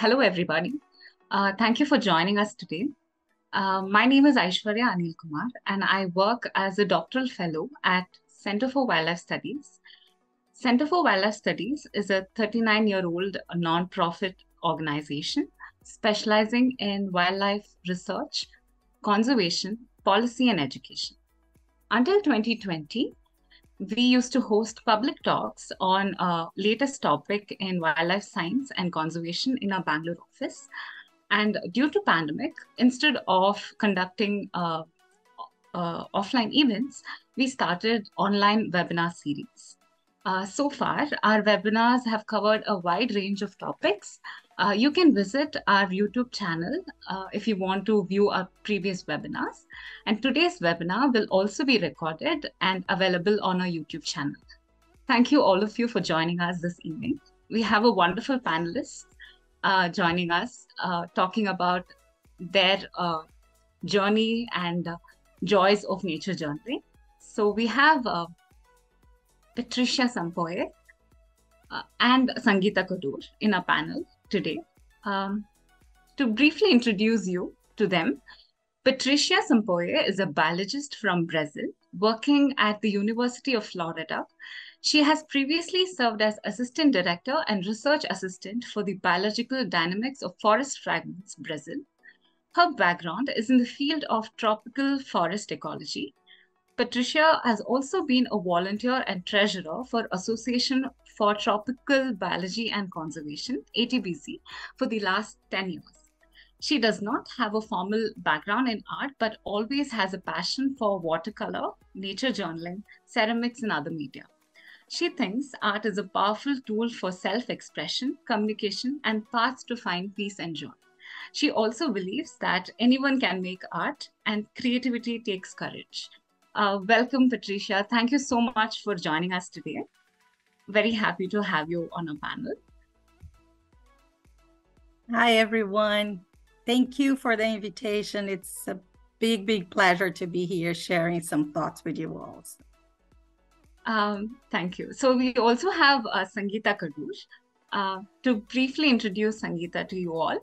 Hello, everybody. Uh, thank you for joining us today. Uh, my name is Aishwarya Anilkumar, and I work as a doctoral fellow at Center for Wildlife Studies. Center for Wildlife Studies is a 39 year old non-profit organization specializing in wildlife research, conservation, policy, and education. Until 2020, we used to host public talks on a latest topic in wildlife science and conservation in our Bangalore office. And due to pandemic, instead of conducting uh, uh, offline events, we started online webinar series. Uh, so far, our webinars have covered a wide range of topics. Uh, you can visit our YouTube channel uh, if you want to view our previous webinars. And today's webinar will also be recorded and available on our YouTube channel. Thank you all of you for joining us this evening. We have a wonderful panelist uh, joining us, uh, talking about their uh, journey and joys of nature journaling. So we have Patricia Sampaio uh, and Sangeetha Kadur in our panel today. Um, to briefly introduce you to them, Patricia Sampaio is a biologist from Brazil working at the University of Florida. She has previously served as assistant director and research assistant for the biological dynamics of forest fragments, Brazil. Her background is in the field of tropical forest ecology Patricia has also been a volunteer and treasurer for Association for Tropical Biology and Conservation, ATBC, for the last 10 years. She does not have a formal background in art, but always has a passion for watercolor, nature journaling, ceramics, and other media. She thinks art is a powerful tool for self expression, communication, and paths to find peace and joy. She also believes that anyone can make art and creativity takes courage. Uh, welcome, Patricia. Thank you so much for joining us today. Very happy to have you on our panel. Hi, everyone. Thank you for the invitation. It's a big, big pleasure to be here sharing some thoughts with you all. Um, thank you. So we also have uh, Sangeetha Kadur. Uh, to briefly introduce Sangeetha to you all,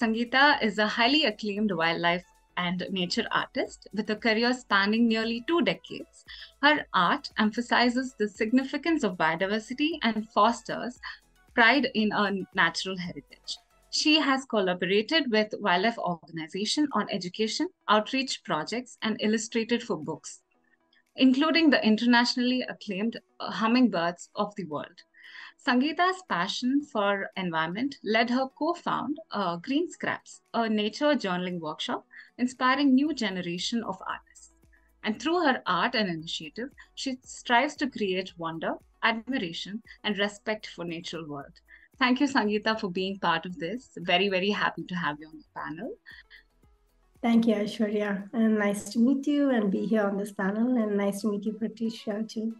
Sangeetha is a highly acclaimed wildlife and nature artist with a career spanning nearly two decades. Her art emphasizes the significance of biodiversity and fosters pride in our natural heritage. She has collaborated with wildlife organizations on education, outreach projects, and illustrated for books, including the internationally acclaimed Hummingbirds of the World. Sangeetha's passion for environment led her to co-found uh, Green Scraps, a nature journaling workshop inspiring new generation of artists. And through her art and initiative, she strives to create wonder, admiration, and respect for natural world. Thank you, Sangeetha, for being part of this. Very, very happy to have you on the panel. Thank you, Aishwarya. And nice to meet you and be here on this panel. And nice to meet you, Patricia, too.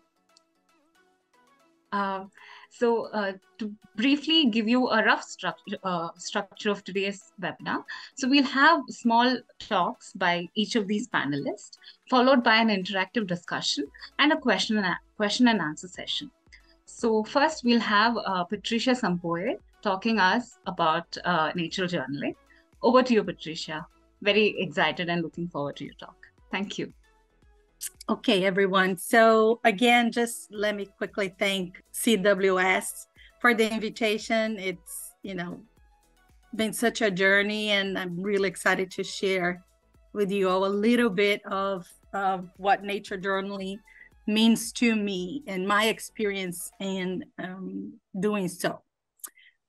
Uh, so uh, to briefly give you a rough structure, uh, structure of today's webinar, so we'll have small talks by each of these panelists, followed by an interactive discussion and a question and, question and answer session. So first we'll have uh, Patricia Sampaio talking us about uh, nature journaling. Over to you, Patricia. Very excited and looking forward to your talk. Thank you. Okay, everyone. So again, just let me quickly thank CWS for the invitation. It's, you know, been such a journey and I'm really excited to share with you all a little bit of, of what nature journaling means to me and my experience in um, doing so.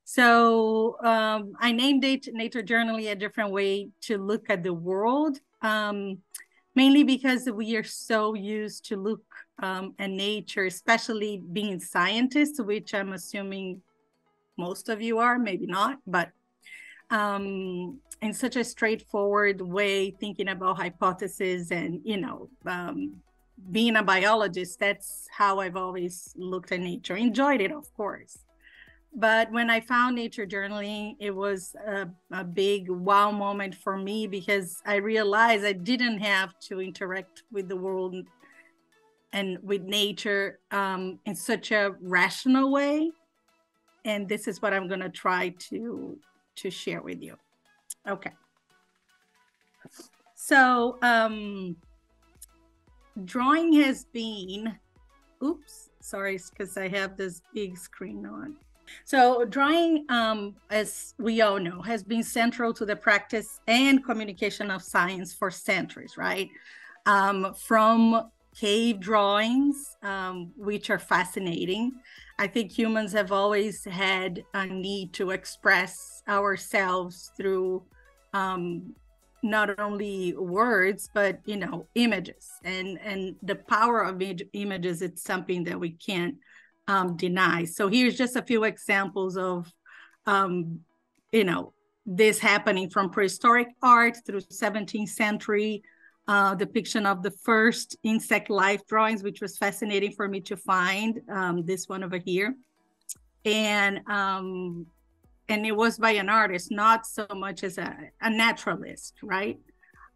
So um, I named it Nature Journaling a different way to look at the world. Um, mainly because we are so used to look um, at nature, especially being scientists, which I'm assuming most of you are, maybe not, but um, in such a straightforward way, thinking about hypotheses and, you know, um, being a biologist, that's how I've always looked at nature. Enjoyed it, of course. But when I found nature journaling, it was a, a, big wow moment for me because I realized I didn't have to interact with the world and with nature um, in such a rational way. And this is what I'm going to try to to share with you. Okay. So um, drawing has been, oops, sorry, because I have this big screen on. So drawing, um, as we all know, has been central to the practice and communication of science for centuries, right? Um, from cave drawings, um, which are fascinating. I think humans have always had a need to express ourselves through um, not only words but you know images and and the power of images it's something that we can't um, deny so here's just a few examples of um, you know this happening from prehistoric art through 17th century uh, depiction of the first insect life drawings which was fascinating for me to find um, this one over here and um, and it was by an artist, not so much as a, a naturalist, right?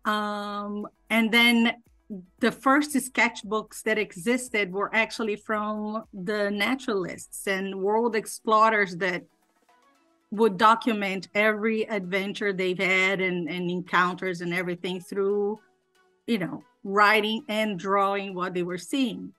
Um, and then the first sketchbooks that existed were actually from the naturalists and world explorers that would document every adventure they've had and, and encounters and everything through, you know, writing and drawing what they were seeing.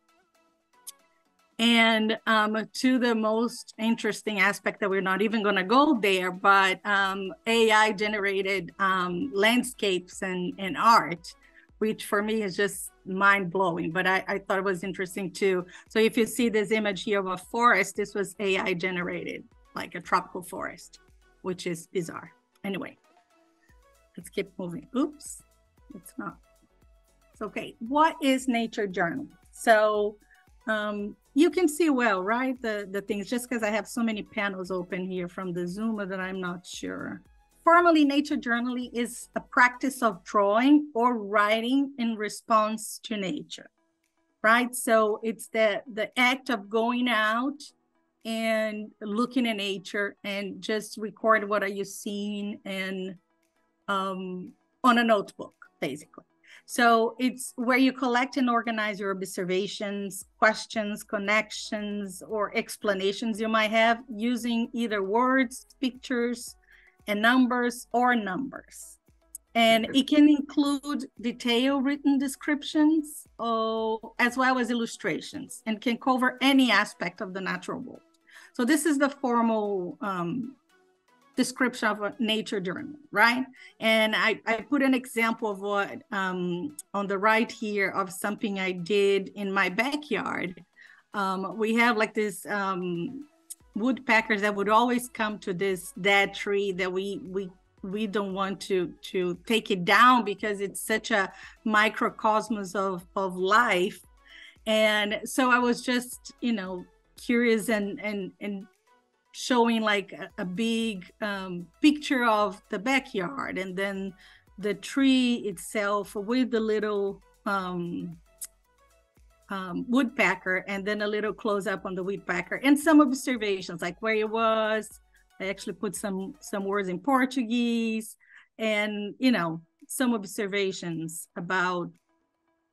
And um, to the most interesting aspect that we're not even going to go there, but um, AI generated um, landscapes and, and art, which for me is just mind blowing. But I, I thought it was interesting too. So if you see this image here of a forest, this was AI generated, like a tropical forest, which is bizarre. Anyway, let's keep moving. Oops, it's not. It's okay. What is nature journal? So um, you can see well, right? The, the things, just because I have so many panels open here from the Zoom that I'm not sure. Formally, nature journaling is a practice of drawing or writing in response to nature, right? So it's the, the act of going out and looking at nature and just record what are you seeing and um, on a notebook, basically. So it's where you collect and organize your observations, questions, connections, or explanations you might have using either words, pictures, and numbers or numbers. And it can include detailed written descriptions oh, as well as illustrations and can cover any aspect of the natural world. So this is the formal um, description of a nature journal, right? And I, I put an example of what um, on the right here of something I did in my backyard. Um, we have like this um, woodpeckers that would always come to this dead tree that we we we don't want to to take it down because it's such a microcosmos of of life. And so i was just you know curious and and and showing like a, a big um, picture of the backyard and then the tree itself with the little um, um, woodpecker and then a little close up on the woodpecker and some observations like where it was. I actually put some some words in Portuguese and you know some observations about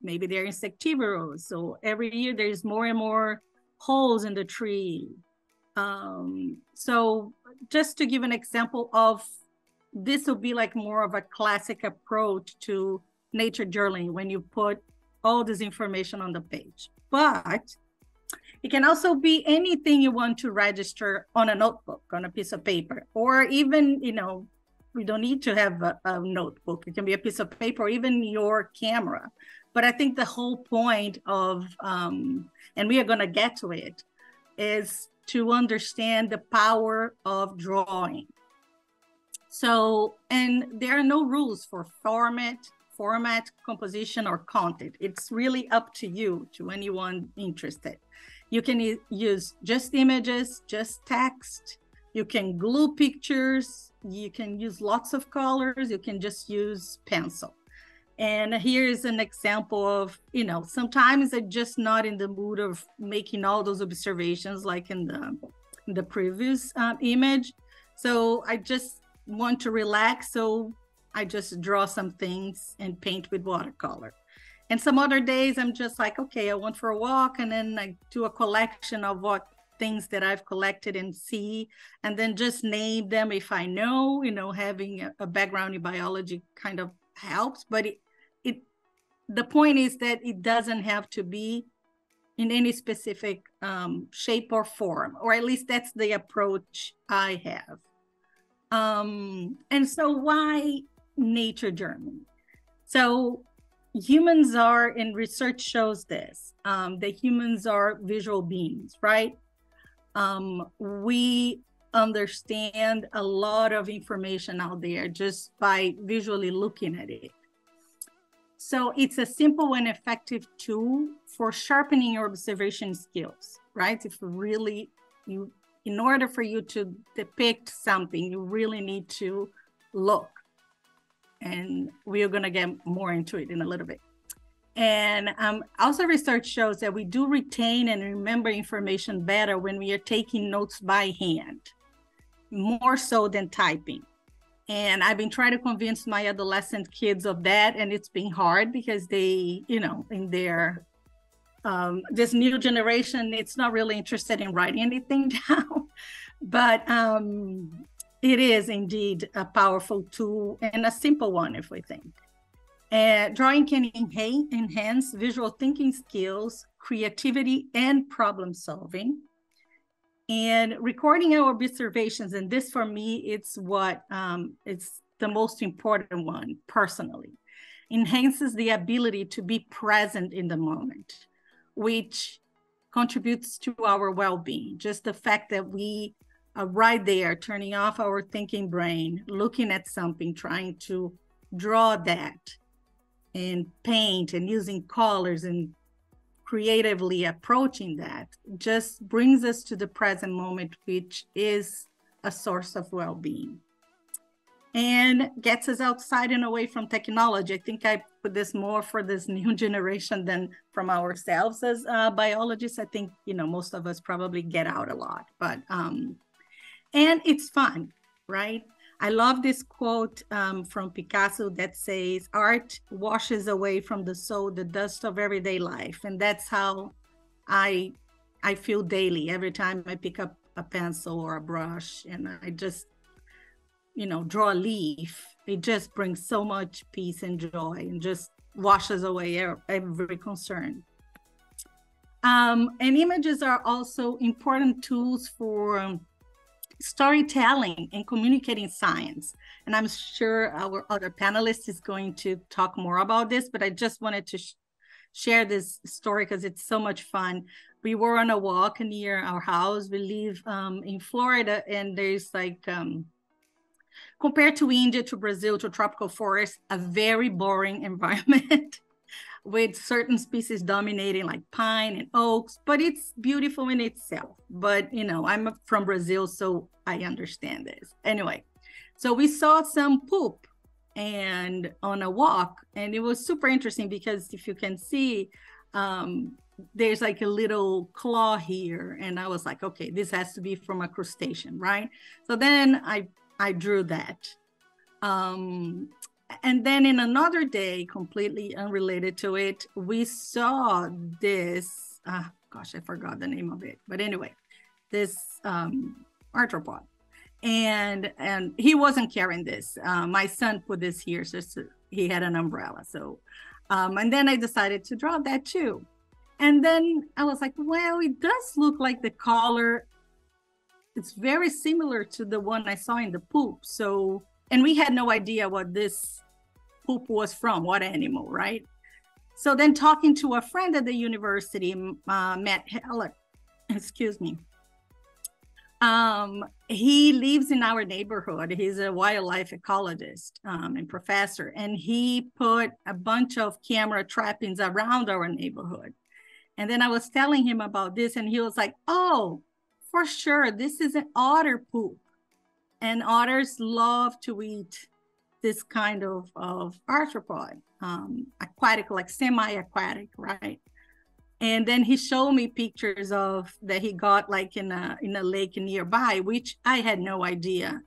maybe they're insectivorous. So every year there's more and more holes in the tree um, so just to give an example of this will be like more of a classic approach to nature journaling when you put all this information on the page. But it can also be anything you want to register on a notebook, on a piece of paper, or even, you know, we don't need to have a, a notebook. It can be a piece of paper even your camera. But I think the whole point of, um, and we are going to get to it, is to understand the power of drawing. So, and there are no rules for format, format, composition, or content. It's really up to you, to anyone interested. You can use just images, just text. You can glue pictures. You can use lots of colors. You can just use pencil. And here's an example of, you know, sometimes I'm just not in the mood of making all those observations like in the, in the previous um, image. So I just want to relax. So I just draw some things and paint with watercolor. And some other days I'm just like, okay, I went for a walk and then I do a collection of what things that I've collected and see, and then just name them if I know, you know, having a, background in biology kind of helps. But it, it, the point is that it doesn't have to be in any specific um, shape or form, or at least that's the approach I have. Um, and so, why nature journey? So, humans are, and research shows this, um, that humans are visual beings, right? Um, we understand a lot of information out there just by visually looking at it. So it's a simple and effective tool for sharpening your observation skills, right? If really you, in order for you to depict something, you really need to look. And we're going to get more into it in a little bit. And um, also, research shows that we do retain and remember information better when we are taking notes by hand, more so than typing. And I've been trying to convince my adolescent kids of that. And it's been hard because they, you know, in their, um, this new generation, it's not really interested in writing anything down. but um, it is indeed a powerful tool and a simple one, if we think. Uh, drawing can enhance visual thinking skills, creativity, and problem solving and recording our observations and this for me it's what um, it's the most important one personally enhances the ability to be present in the moment which contributes to our well-being just the fact that we are right there turning off our thinking brain looking at something trying to draw that and paint and using colors and creatively approaching that just brings us to the present moment, which is a source of well being and gets us outside and away from technology. I think I put this more for this new generation than from ourselves as uh, biologists. I think, you know, most of us probably get out a lot, but, um, and it's fun, right? I love this quote um, from Picasso that says, Art washes away from the soul the dust of everyday life. And that's how I I feel daily every time I pick up a pencil or a brush and I just, you know, draw a leaf. It just brings so much peace and joy and just washes away every concern. Um, and images are also important tools for storytelling and communicating science. And I'm sure our other panelists is going to talk more about this, but I just wanted to sh share this story because it's so much fun. We were on a walk near our house. We live um, in Florida, and there's like, um, compared to India, to Brazil, to tropical forest, a very boring environment with certain species dominating like pine and oaks, but it's beautiful in itself. But you know, I'm from Brazil, so I understand this. Anyway, so we saw some poop and on a walk, and it was super interesting because if you can see, um, there's like a little claw here, and I was like, okay, this has to be from a crustacean, right? So then I I drew that. Um, and then in another day, completely unrelated to it, we saw this. Uh, gosh, I forgot the name of it. But anyway, this um, arthropod, and and he wasn't carrying this. Uh, my son put this here, so he had an umbrella. So, um, and then I decided to draw that too. And then I was like, well, it does look like the collar. It's very similar to the one I saw in the poop. So and we had no idea what this poop was from, what animal, right? So then talking to a friend at the university, uh, Matt Heller, excuse me, um, he lives in our neighborhood. He's a wildlife ecologist um, and professor, and he put a bunch of camera trappings around our neighborhood. And then I was telling him about this, and he was like, "Oh, for sure, this is an otter poop." And otters love to eat this kind of, of arthropod, um, aquatic, like semi-aquatic, right? And then he showed me pictures of that he got like in a in a lake nearby, which I had no idea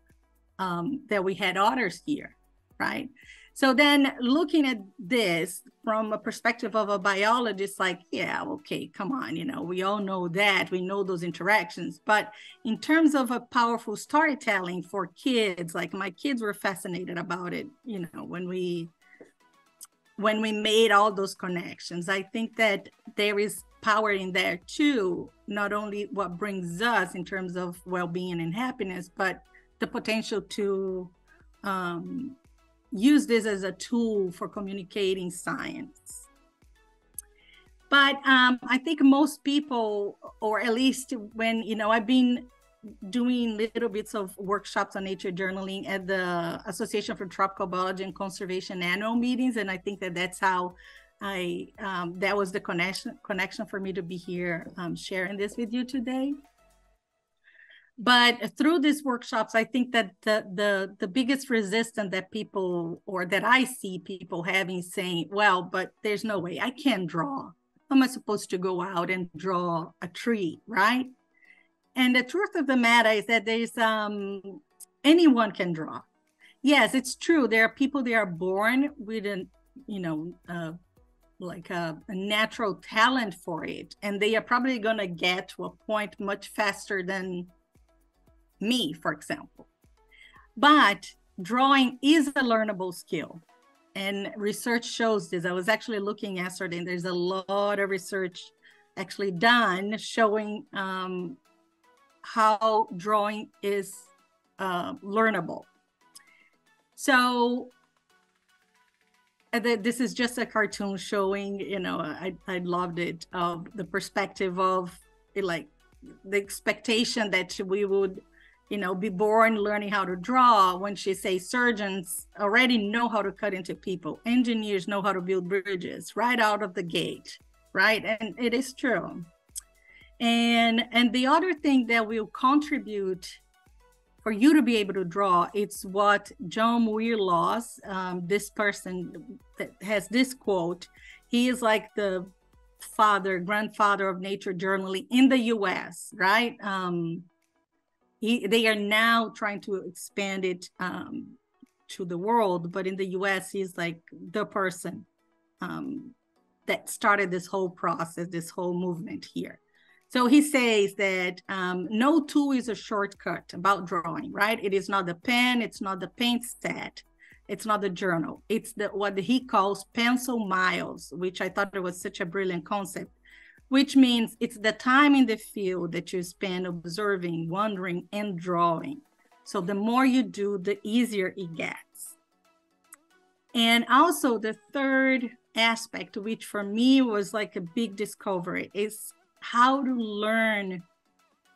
um, that we had otters here, right? So then looking at this from a perspective of a biologist, like, yeah, okay, come on, you know, we all know that, we know those interactions. But in terms of a powerful storytelling for kids, like my kids were fascinated about it, you know, when we when we made all those connections. I think that there is power in there too, not only what brings us in terms of well-being and happiness, but the potential to um, use this as a tool for communicating science. But um, I think most people, or at least when, you know, I've been doing little bits of workshops on nature journaling at the Association for Tropical Biology and Conservation annual meetings. And I think that that's how I, um, that was the connection, connection for me to be here um, sharing this with you today but through these workshops i think that the the the biggest resistance that people or that i see people having saying well but there's no way. I can't draw. How am i supposed to go out and draw a tree? Right? And the truth of the matter is that there's um anyone can draw. Yes it's true. There are people that are born with an you know uh, like a, a, natural talent for it and they are probably going to get to a point much faster than me, for example. But drawing is a learnable skill. And research shows this. I was actually looking yesterday, and there's a lot of research actually done showing um, how drawing is uh, learnable. So uh, this is just a cartoon showing, you know, I, I loved it, of the perspective of like the expectation that we would you know, be born learning how to draw. When she says surgeons already know how to cut into people, engineers know how to build bridges right out of the gate, right? And it is true. And and the other thing that will contribute for you to be able to draw, it's what John Muir Laws, um, this person that has this quote. He is like the father, grandfather of nature journaling in the U.S. Right? Um, he, they are now trying to expand it um, to the world, but in the U.S., he's like the person um, that started this whole process, this whole movement here. So he says that um, no tool is a shortcut about drawing, right? It is not the pen, it's not the paint set, it's not the journal. It's the what he calls pencil miles, which I thought it was such a brilliant concept which means it's the time in the field that you spend observing, wondering, and drawing. So the more you do, the easier it gets. And also, the third aspect, which for me was like a big discovery, is how to learn.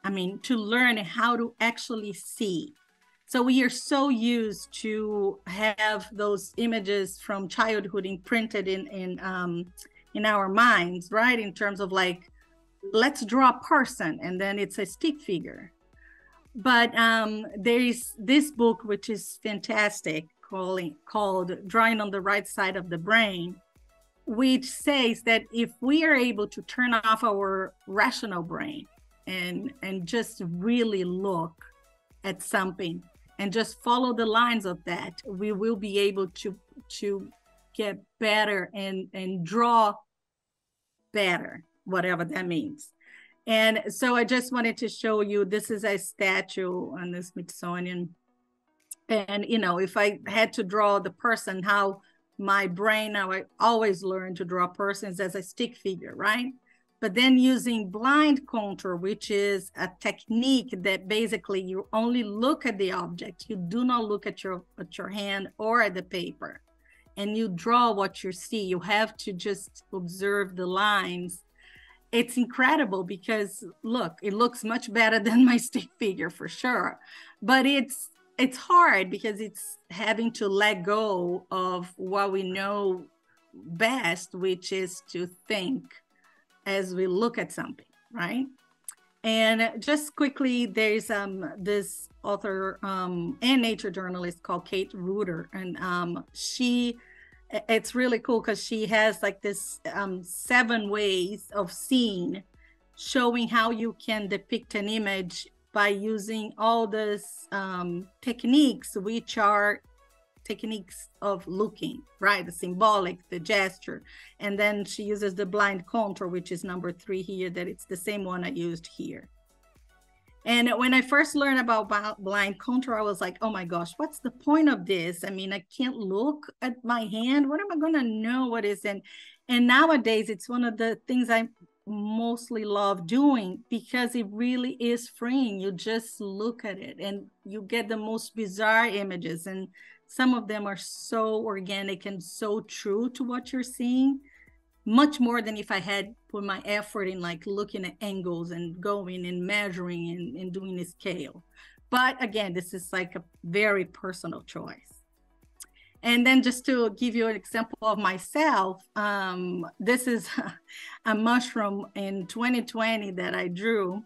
I mean, to learn how to actually see. So we are so used to have those images from childhood imprinted in in um, in our minds, right? In terms of like, let's draw a person and then it's a stick figure. But um, there is this book, which is fantastic, calling, called Drawing on the Right Side of the Brain, which says that if we are able to turn off our rational brain and, and just really look at something and just follow the lines of that, we will be able to, to get better and, and draw better, whatever that means. And so I just wanted to show you, this is a statue on the Smithsonian. And, you know, if I had to draw the person, how my brain, now I always learn to draw persons as a stick figure, right? But then using blind contour, which is a technique that basically you only look at the object, you do not look at your at your hand or at the paper and you draw what you see. You have to just observe the lines. It's incredible because look it looks much better than my stick figure for sure. But it's it's hard because it's having to let go of what we know best which is to think as we look at something right and just quickly there's um this author um and nature journalist called kate reuter. And um she it's really cool because she has like this um, seven ways of seeing showing how you can depict an image by using all these um, techniques which are techniques of looking, right? The symbolic, the gesture. And then she uses the blind contour, which is number three here, that it's the same one I used here. And when I first learned about blind contour, I was like, oh my gosh, what's the point of this? I mean, I can't look at my hand. What am I going to know what is? And, and nowadays, it's one of the things I mostly love doing because it really is freeing. You just look at it and you get the most bizarre images. And some of them are so organic and so true to what you're seeing much more than if I had put my effort in like looking at angles and going and measuring and, and doing a scale. But again, this is like a very personal choice. And then just to give you an example of myself, um, this is a mushroom in 2020 that I drew,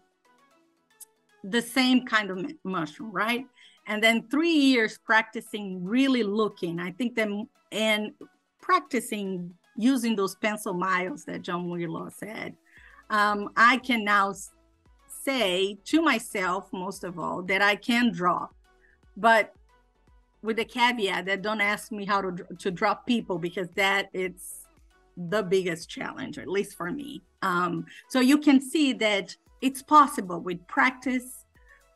the same kind of mushroom, right? And then three years practicing really looking. I think that and practicing using those pencil miles that John Muir said, um, I can now say to myself, most of all, that I can draw, but with the caveat that don't ask me how to to draw people because that it's the biggest challenge, at least for me. Um, so you can see that it's possible with practice,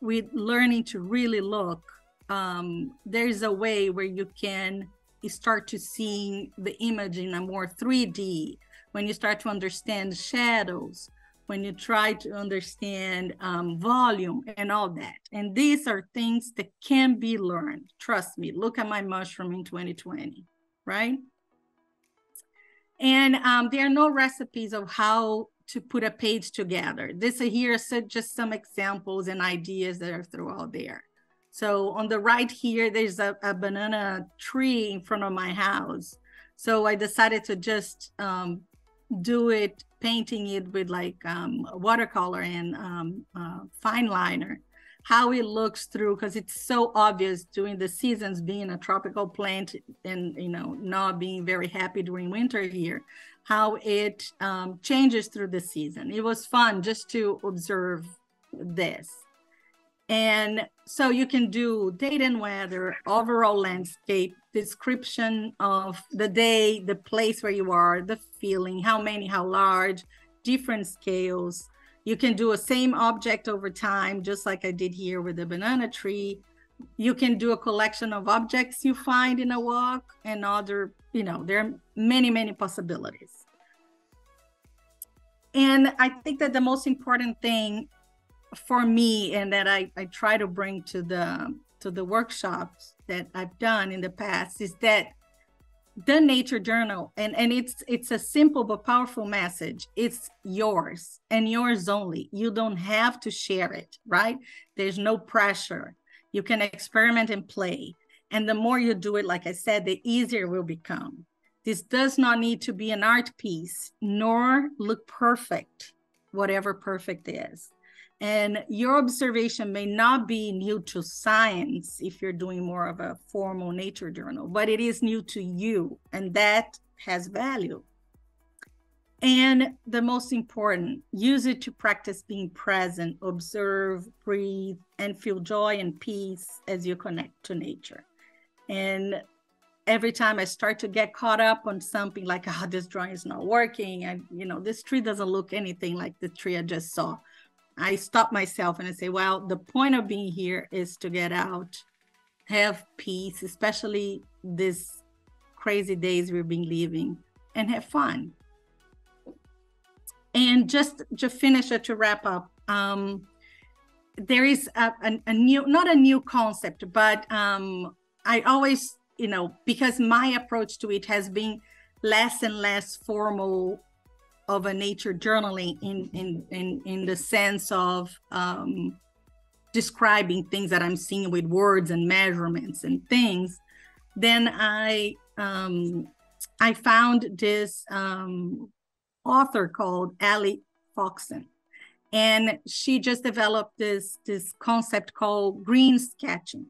with learning to really look. Um, there's a way where you can start to seeing the image in a more 3D, when you start to understand shadows, when you try to understand um, volume and all that. And these are things that can be learned. Trust me, look at my mushroom in 2020, right? And um, there are no recipes of how to put a page together. This here is just some examples and ideas that are throughout there. So on the right here, there's a, a banana tree in front of my house. So I decided to just um, do it, painting it with like um, watercolor and um, uh, fine liner, how it looks through, because it's so obvious during the seasons being a tropical plant and, you know, not being very happy during winter here, how it um, changes through the season. It was fun just to observe this. And so you can do date and weather, overall landscape, description of the day, the place where you are, the feeling, how many, how large, different scales. You can do a same object over time, just like I did here with the banana tree. You can do a collection of objects you find in a walk and other, you know, there are many, many possibilities. And I think that the most important thing for me and that I, I try to bring to the to the workshops that I've done in the past is that the nature journal and and it's it's a simple but powerful message. It's yours and yours only. You don't have to share it right? There's no pressure. You can experiment and play. And the more you do it like i said the easier it will become. This does not need to be an art piece nor look perfect whatever perfect is and your observation may not be new to science if you're doing more of a formal nature journal, but it is new to you, and that has value. And the most important, use it to practice being present, observe, breathe, and feel joy and peace as you connect to nature. And every time I start to get caught up on something like, oh, this drawing is not working, and you know, this tree doesn't look anything like the tree I just saw I stop myself and I say, well, the point of being here is to get out, have peace, especially these crazy days we've been living, and have fun. And just to finish it, to wrap up, um, there is a, a, a, new, not a new concept, but um, I always, you know, because my approach to it has been less and less formal of a nature journaling in in in, in the sense of um, describing things that I'm seeing with words and measurements and things, then I um, I found this um, author called Ali Foxon, and she just developed this this concept called green sketching,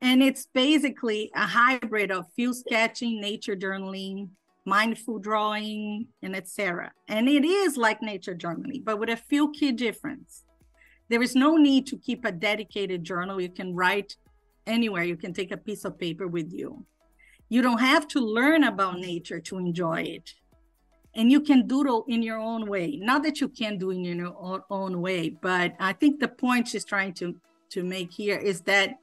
and it's basically a hybrid of field sketching, nature journaling, mindful drawing, and etc. And it is like nature journaling, but with a few key difference. There is no need to keep a dedicated journal. You can write anywhere. You can take a piece of paper with you. You don't have to learn about nature to enjoy it. And you can doodle in your own way. Not that you can do in your own, own way, but I think the point she's trying to, to make here is that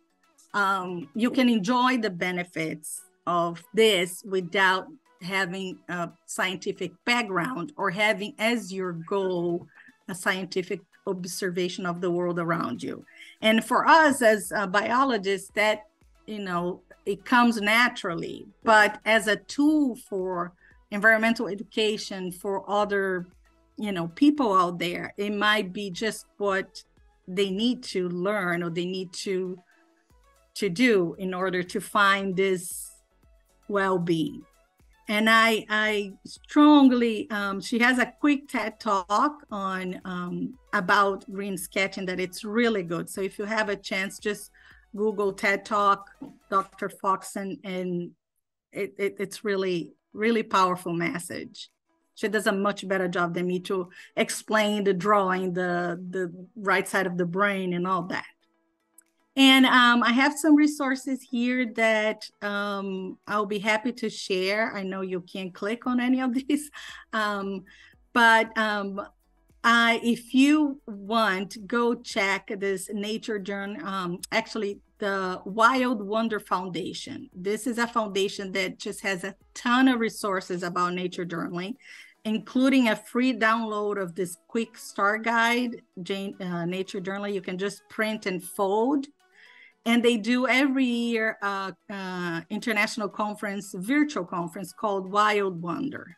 um, you can enjoy the benefits of this without having a scientific background or having as your goal a scientific observation of the world around you. And for us as uh, biologists, that you know it comes naturally, but as a tool for environmental education for other you know people out there, it might be just what they need to learn or they need to to do in order to find this well-being and I I strongly um, she has a quick TED talk on um, about green sketching that it's really good. So if you have a chance, just Google TED Talk, Dr. Foxon, and it, it, it's really really powerful message. She does a much better job than me to explain the drawing, the the right side of the brain, and all that. And um, I have some resources here that um, I'll be happy to share. I know you can't click on any of these, um, but um, I, if you want, go check this Nature Journal. Um, actually, the Wild Wonder Foundation. This is a foundation that just has a ton of resources about nature journaling, including a free download of this quick start guide, Jane, uh, Nature Journaling. You can just print and fold and they do every year a, a international conference, virtual conference called Wild Wonder.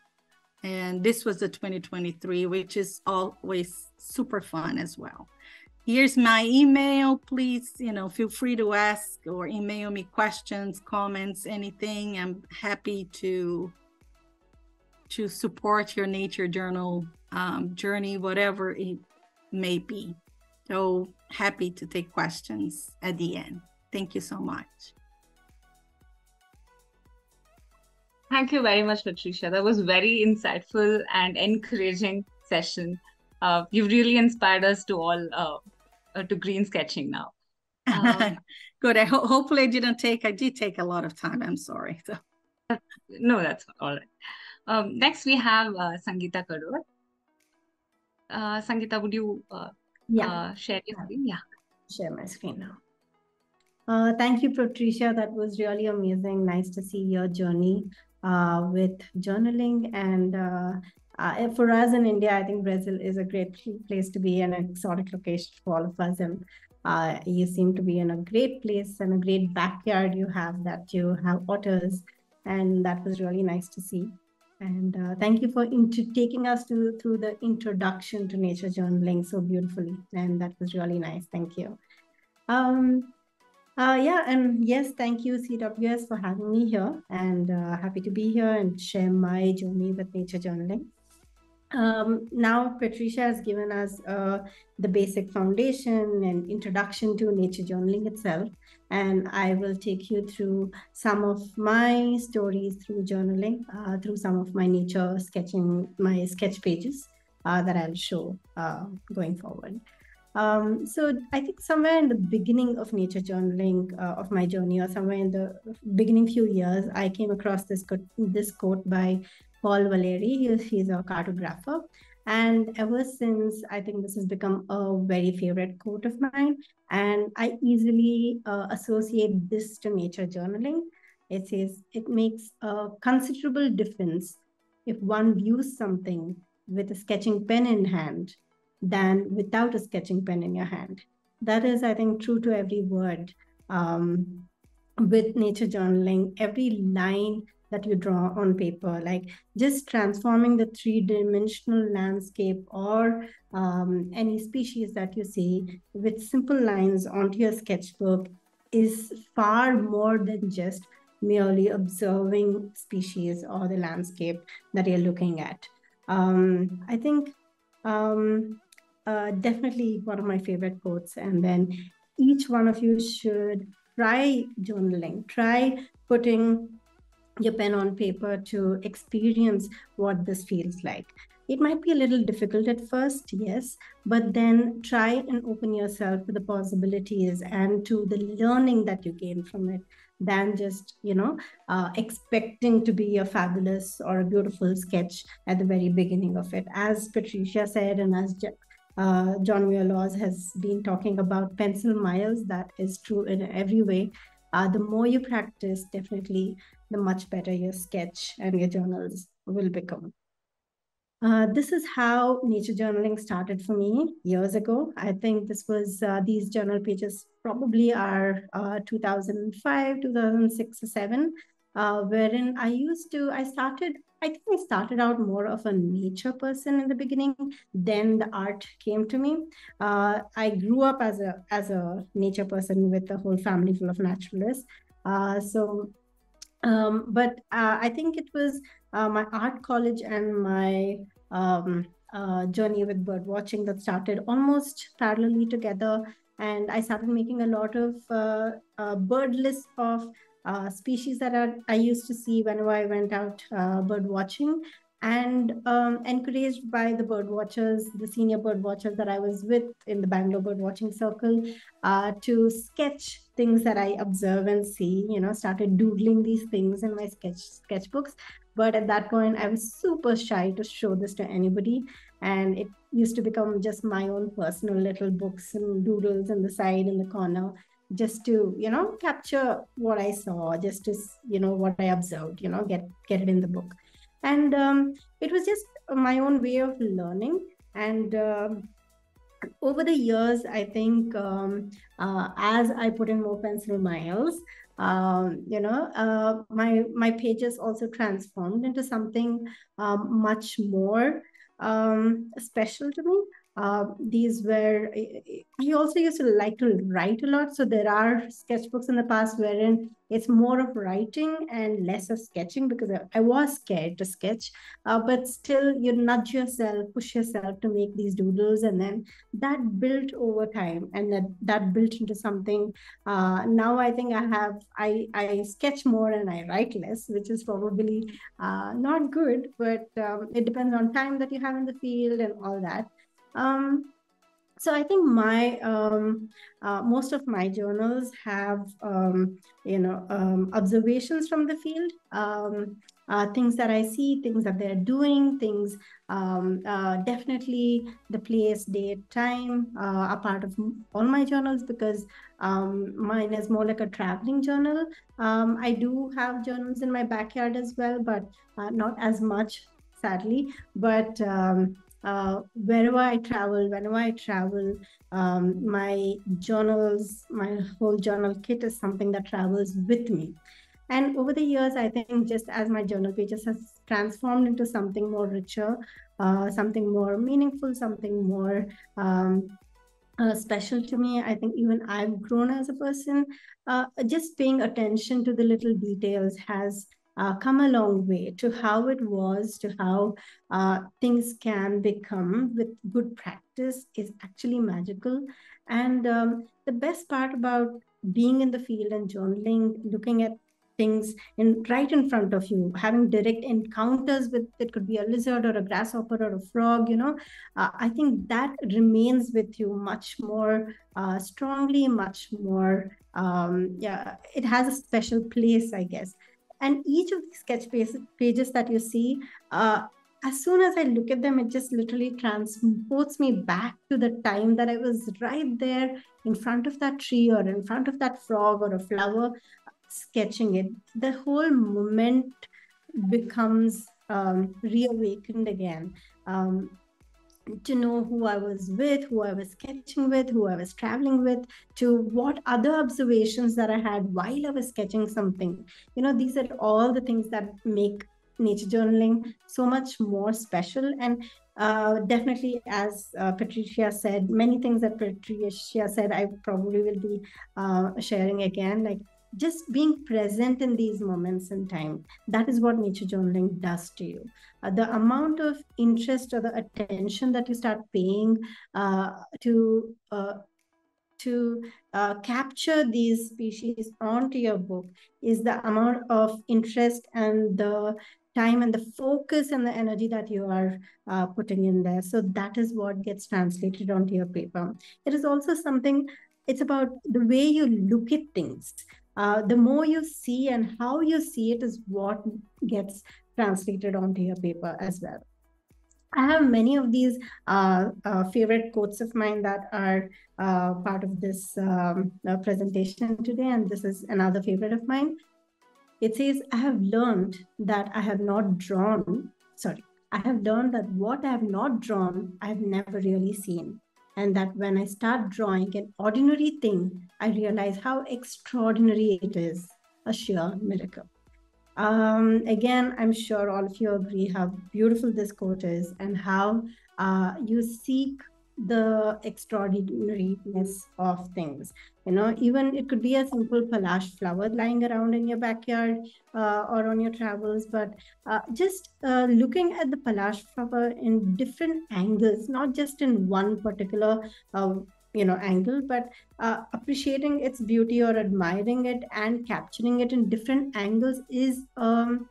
And this was the 2023, which is always super fun as well. Here's my email. Please, you know, feel free to ask or email me questions, comments, anything. I'm happy to to support your nature journal um, journey, whatever it may be. So happy to take questions at the end. Thank you so much. Thank you very much, Patricia. That was very insightful and encouraging session. Uh, you've really inspired us to all uh, uh, to green sketching now. Um, Good. I ho- hopefully I didn't take. I did take a lot of time. I'm sorry. So. no, that's all right. Um, next, we have uh, Sangeetha Kadur. Uh, Sangeetha, would you uh, yeah. share your screen? Yeah. Share my screen now. Uh, thank you, Patricia. That was really amazing. Nice to see your journey uh, with journaling. And uh, uh for us in India, I think Brazil is a great place to be, and an exotic location for all of us. And uh, you seem to be in a great place and a great backyard you have that you have otters. And that was really nice to see. And uh, thank you for taking us to, through the introduction to nature journaling so beautifully. And that was really nice. Thank you. Um, uh, yeah, and yes, thank you, CWS, for having me here, and uh, happy to be here and share my journey with nature journaling. Um, now, Patricia has given us uh, the basic foundation and introduction to nature journaling itself, and I will take you through some of my stories through journaling, uh, through some of my nature sketching, my sketch pages uh, that I'll show uh, going forward. Um, so I think somewhere in the beginning of nature journaling uh, of my journey, or somewhere in the beginning few years, I came across this quote, this quote by Paul Valéry. He, he's a cartographer, and ever since, I think this has become a very favorite quote of mine, and I easily uh, associate this to nature journaling. It says it makes a considerable difference if one views something with a sketching pen in hand than without a sketching pen in your hand. That is, I think, true to every word. Um, with nature journaling, every line that you draw on paper, like just transforming the three dimensional landscape or um, any species that you see with simple lines onto your sketchbook is far more than just merely observing species or the landscape that you're looking at. Um, I think um, uh, definitely one of my favorite quotes. And then each one of you should try journaling, try putting your pen on paper to experience what this feels like. It might be a little difficult at first, yes, but then try and open yourself to the possibilities and to the learning that you gain from it. than just you know uh, expecting to be a fabulous or a beautiful sketch at the very beginning of it as patricia said and as uh, john muir laws has been talking about pencil miles that is true in every way uh, the more you practice definitely the much better your sketch and your journals will become uh, this is how nature journaling started for me years ago. I think this was uh, these journal pages probably are uh, 2005, 2006 or 7, uh, wherein I used to, I started, I think I started out more of a nature person in the beginning. Then the art came to me. Uh, I grew up as a as a nature person with a whole family full of naturalists. Uh, so um, but uh, I think it was uh, my art college and my um, uh, journey with bird watching that started almost parallelly together. And I started making a lot of uh, uh, bird lists of uh, species that are, I used to see whenever I went out bird watching and um, encouraged by the bird watchers, the senior bird watchers that I was with in the Bangalore bird watching circle, uh, to sketch things that I observe and see. You know, started doodling these things in my sketch sketchbooks. But at that point, I was super shy to show this to anybody, and it used to become just my own personal little books and doodles in the side in the corner just to you know capture what i saw just to you know what i observed you know get get it in the book and um, it was just my own way of learning. And uh, over the years i think um, uh, as i put in more pencil miles um, you know uh, my my pages also transformed into something um, much more um, special to me uh, these were he also used to like to write a lot. So there are sketchbooks in the past wherein it's more of writing and less of sketching because i, was scared to sketch. Uh, but still you nudge yourself push yourself to make these doodles and then that built over time and that that built into something. Uh, now i think i have i i sketch more and i write less which is probably uh, not good but um, it depends on time that you have in the field and all that um, so I think my um, uh, most of my journals have um, you know um, observations from the field, um, uh, things that I see, things that they're doing, things um, uh, definitely the place, date, time uh, are part of all my journals because um, mine is more like a traveling journal. I do have journals in my backyard as well, but uh, not as much sadly. But uh, wherever I travel, whenever I travel, um, my journals, my whole journal kit is something that travels with me. And over the years, I think just as my journal pages has transformed into something more richer, uh, something more meaningful, something more um, uh, special to me. I think even I've grown as a person. Uh, just paying attention to the little details has uh, come a long way to how it was, to how uh, things can become with good practice is actually magical. And um, the best part about being in the field and journaling, looking at things in right in front of you having direct encounters with it could be a lizard or a grasshopper or a frog you know uh, i think that remains with you much more uh, strongly much more um, yeah it has a special place i guess and each of these sketch pages that you see, uh, as soon as I look at them, it just literally transports me back to the time that I was right there in front of that tree or in front of that frog or a flower, sketching it. The whole moment becomes um, reawakened again. Um, to know who I was with, who I was sketching with, who I was traveling with, to what other observations that I had while I was sketching something. You know, these are all the things that make nature journaling so much more special. And uh, definitely, as uh, Patricia said, many things that Patricia said, I probably will be uh, sharing again. Like just being present in these moments in time that is what nature journaling does to you. Uh, the amount of interest or the attention that you start paying uh, to uh, to uh, capture these species onto your book is the amount of interest and the time and the focus and the energy that you are uh, putting in there. So that is what gets translated onto your paper. It is also something it's about the way you look at things uh, the more you see and how you see it is what gets translated onto your paper as well. I have many of these uh, uh, favorite quotes of mine that are uh, part of this um, uh, presentation today, and this is another favorite of mine. It says, I have learned that I have not drawn, sorry, I have learned that what I have not drawn, I have never really seen. And that when I start drawing an ordinary thing, I realize how extraordinary it is a sheer miracle. Um, again, I'm sure all of you agree how beautiful this quote is and how uh, you seek the extraordinariness of things. You know, even it could be a simple palash flower lying around in your backyard uh, or on your travels, but uh, just uh, looking at the palash flower in different angles, not just in one particular uh, you know angle but uh, appreciating its beauty or admiring it and capturing it in different angles is um,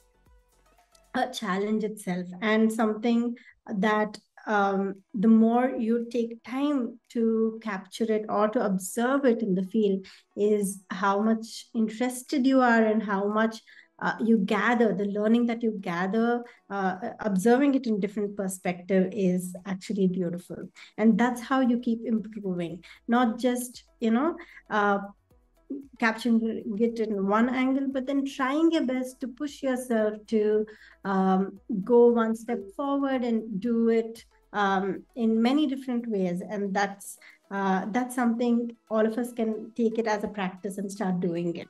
a challenge itself and something that um, the more you take time to capture it or to observe it in the field is how much interested you are and how much uh, you gather. The learning that you gather uh, observing it in different perspective is actually beautiful. And that's how you keep improving. Not just you know uh, capturing it in one angle but then trying your best to push yourself to um, go one step forward and do it um, in many different ways and that's uh, that's something all of us can take it as a practice and start doing it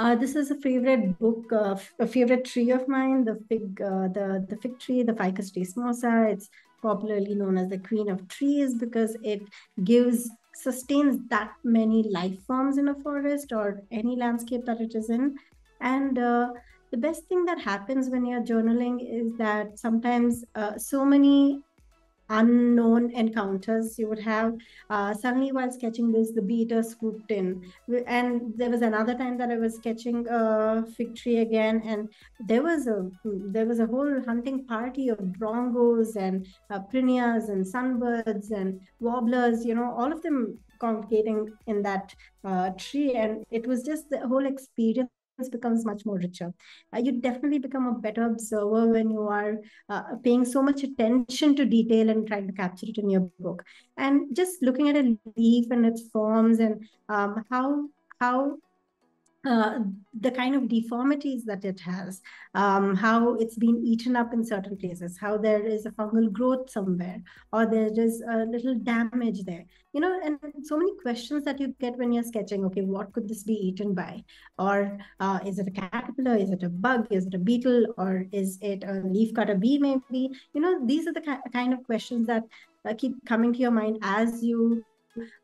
uh, this is a favorite book, uh, a favorite tree of mine, the fig, uh, the the fig tree, the Ficus racemosa. It's popularly known as the queen of trees because it gives sustains that many life forms in a forest or any landscape that it is in. And uh, the best thing that happens when you're journaling is that sometimes uh, so many unknown encounters you would have. Uh, suddenly, while sketching this, the beater swooped in, and there was another time that I was sketching a fig tree again, and there was a there was a whole hunting party of drongos and uh, prinias and sunbirds and warblers. You know, all of them congregating in that uh, tree, and it was just the whole experience becomes much more richer. Uh, you definitely become a better observer when you are uh, paying so much attention to detail and trying to capture it in your book. And just looking at a leaf and its forms and um, how how uh, the kind of deformities that it has, um, how it's been eaten up in certain places, how there is a fungal growth somewhere, or there is a little damage there. You know, and so many questions that you get when you're sketching. Okay, what could this be eaten by? Or uh, is it a caterpillar? Is it a bug? Is it a beetle? Or is it a leafcutter bee? Maybe. You know, these are the kind of questions that uh, keep coming to your mind as you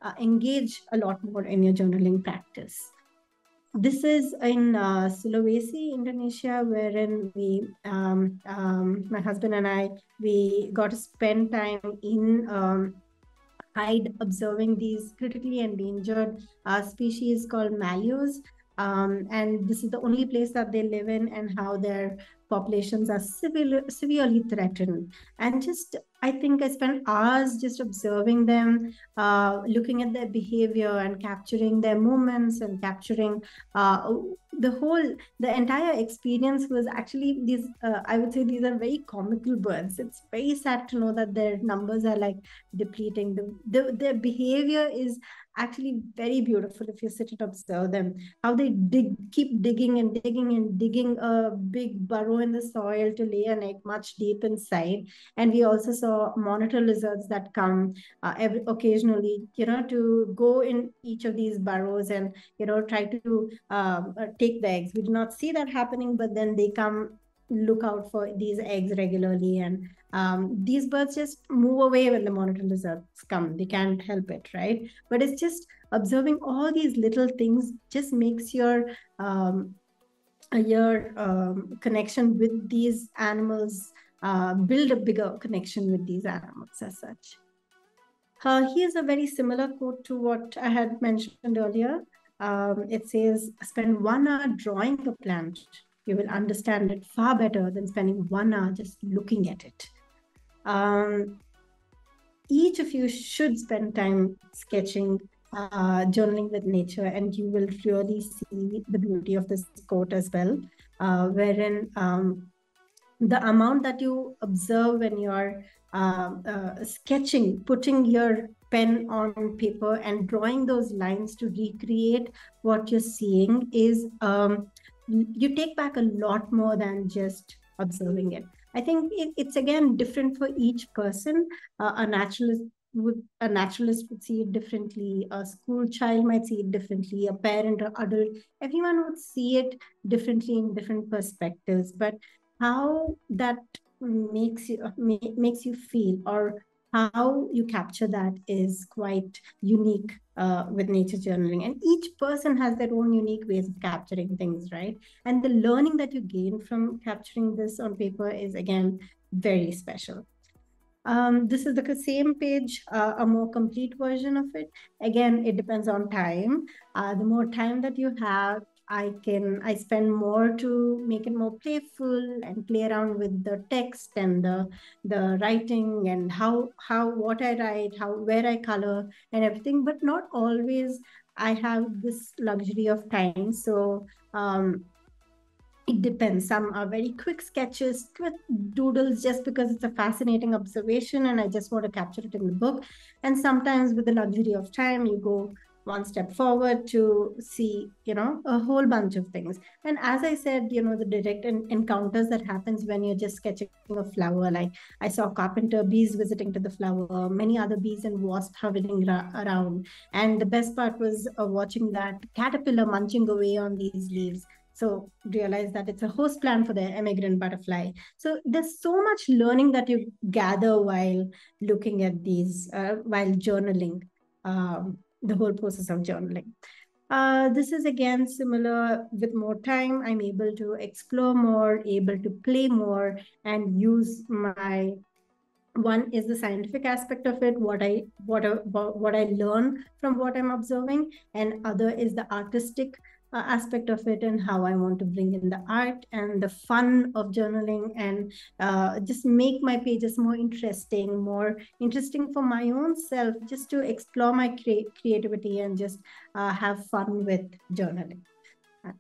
uh, engage a lot more in your journaling practice this is in uh, Sulawesi, Indonesia, wherein we, um, um, my husband and I, we got to spend time in um, hide observing these critically endangered uh, species called maleos. Um, and this is the only place that they live in and how their populations are severe, severely threatened. And just, I think I spent hours just observing them, uh, looking at their behavior and capturing their movements and capturing uh, the whole, the entire experience was actually these, uh, I would say these are very comical birds. It's very sad to know that their numbers are like depleting. The, the, their behavior is actually very beautiful if you sit and observe them. How they dig keep digging and digging and digging a big burrow in the soil to lay an egg much deep inside. And we also saw monitor lizards that come uh, every, occasionally you know to go in each of these burrows and you know try to um, uh, take the eggs. We did not see that happening but then they come look out for these eggs regularly and um, these birds just move away when the monitor lizards come. They can't help it right? But it's just observing all these little things just makes your um, your um, connection with these animals uh, build a bigger connection with these animals as such. Uh, here's a very similar quote to what i had mentioned earlier. Um, it says spend one hour drawing a plant. You will understand it far better than spending one hour just looking at it. Um, each of you should spend time sketching uh, journaling with nature, and you will really see the beauty of this quote as well, uh, wherein um, the amount that you observe when you are uh, uh, sketching, putting your pen on paper and drawing those lines to recreate what you're seeing is um, you take back a lot more than just observing it. I think it, it's again different for each person. Uh, a naturalist would a naturalist would see it differently. A school child might see it differently. A parent or adult, everyone would see it differently in different perspectives. But how that makes you makes you feel or how you capture that is quite unique uh, with nature journaling and each person has their own unique ways of capturing things right and the learning that you gain from capturing this on paper is again very special um, this is the same page, uh, a more complete version of it. Again, it depends on time. Uh, the more time that you have, I can I spend more to make it more playful and play around with the text and the the writing and how how what I write, how where I color and everything, but not always I have this luxury of time. So um, it depends. Some are very quick sketches, quick doodles, just because it's a fascinating observation and I just want to capture it in the book. And sometimes, with the luxury of time, you go one step forward to see you know a whole bunch of things. And as i said you know the direct encounters that happens when you're just sketching a flower. Like i saw carpenter bees visiting to the flower many other bees and wasps hovering ra- around. And the best part was uh, watching that caterpillar munching away on these leaves. So realize that it's a host plant for the emigrant butterfly. So there's so much learning that you gather while looking at these uh, while journaling. Um, the whole process of journaling. Uh, this is again similar with more time. I'm able to explore more, able to play more, and use my one is the scientific aspect of it what i what what i learn from what i'm observing and other is the artistic uh, aspect of it and how I want to bring in the art and the fun of journaling and uh, just make my pages more interesting, more interesting for my own self, just to explore my cre- creativity and just uh, have fun with journaling uh,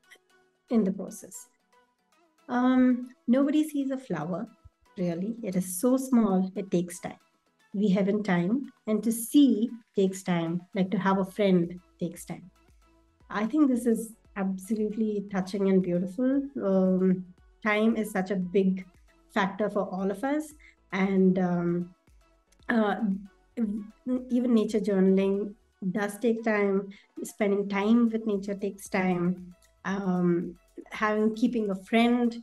in the process. Um, nobody sees a flower, really. It is so small, it takes time. We haven't time, and to see takes time, like to have a friend takes time. I think this is absolutely touching and beautiful. Um, time is such a big factor for all of us, and um, uh, even nature journaling does take time. Spending time with nature takes time. Um, having keeping a friend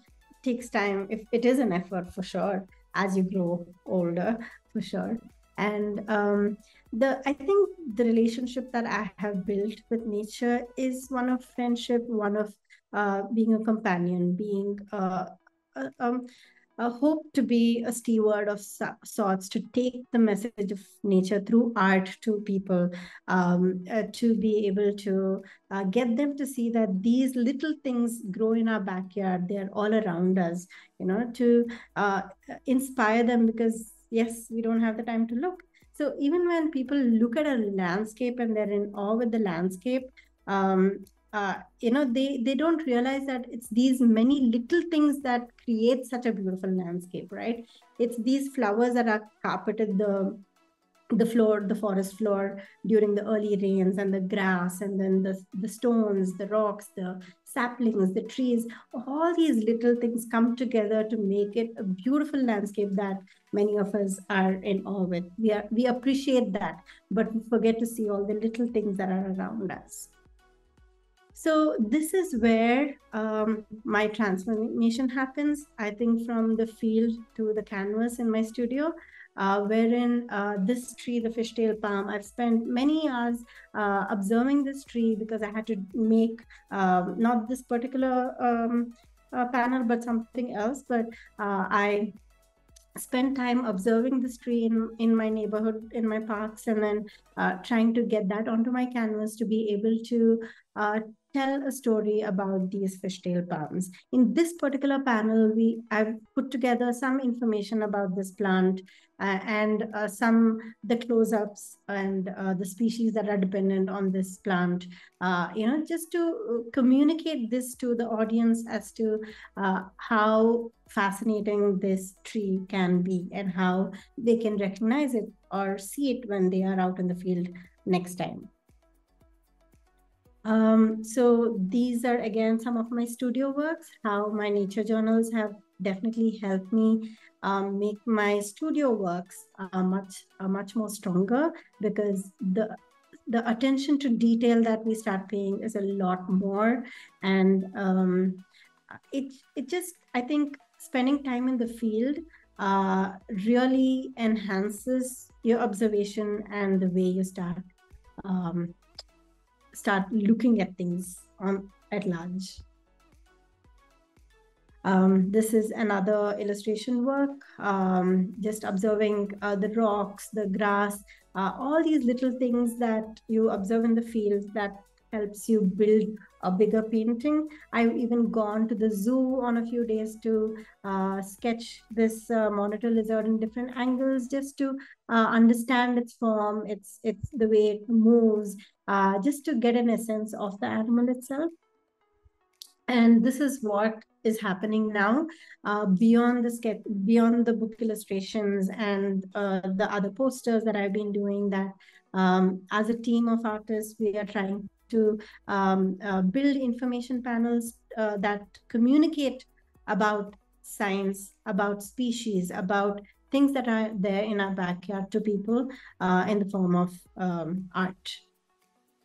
takes time. If it is an effort for sure as you grow older, for sure. And um, the i think the relationship that i have built with nature is one of friendship one of uh, being a companion being uh, a, um, a hope to be a steward of sorts to take the message of nature through art to people um, uh, to be able to uh, get them to see that these little things grow in our backyard they're all around us you know to uh, inspire them because yes we don't have the time to look so even when people look at a landscape and they're in awe with the landscape, um, uh, you know, they they don't realize that it's these many little things that create such a beautiful landscape, right? It's these flowers that are carpeted the the floor, the forest floor during the early rains, and the grass, and then the the stones, the rocks, the saplings, the trees. All these little things come together to make it a beautiful landscape that many of us are in awe with. We are we appreciate that, but we forget to see all the little things that are around us. So this is where um, my transformation happens. I think from the field to the canvas in my studio uh, wherein uh, this tree, the fishtail palm, I've spent many hours uh, observing this tree because I had to make um, not this particular um, uh, panel, but something else. But uh, I spend time observing this tree in, in my neighborhood, in my parks, and then uh, trying to get that onto my canvas to be able to uh, tell a story about these fishtail palms. In this particular panel, we I've put together some information about this plant uh, and uh, some the close-ups and uh, the species that are dependent on this plant. Uh, you know, just to communicate this to the audience as to uh, how fascinating this tree can be and how they can recognize it or see it when they are out in the field next time. Um, so these are again some of my studio works, how my nature journals have definitely helped me um, make my studio works uh, much uh, much more stronger because the the attention to detail that we start paying is a lot more. And um, it it just I think spending time in the field uh, really enhances your observation and the way you start um, start looking at things on at large. Um, this is another illustration work, um, just observing uh, the rocks, the grass, uh, all these little things that you observe in the field that helps you build a bigger painting. I've even gone to the zoo on a few days to uh, sketch this uh, monitor lizard in different angles, just to uh, understand its form, its its the way it moves, uh, just to get an essence of the animal itself. And this is what is happening now uh, beyond the sketch, beyond the book illustrations and uh, the other posters that I've been doing. That um, as a team of artists, we are trying to um, uh, build information panels uh, that communicate about science, about species, about things that are there in our backyard to people uh, in the form of um, art